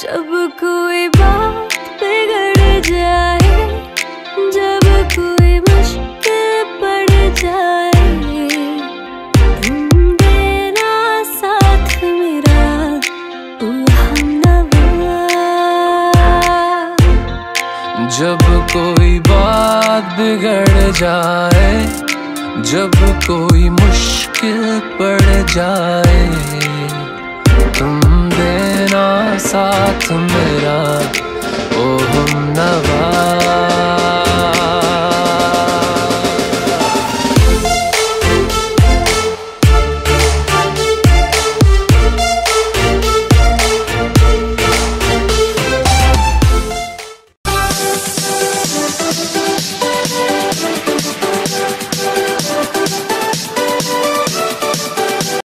जब कोई बात बिगड़ जाए, जब कोई मुश्किल पड़ जाए मेरा देना साथ मेरा जब कोई बात बिगड़ जाए, जब कोई मुश्किल पड़ जाए साथ मेरा।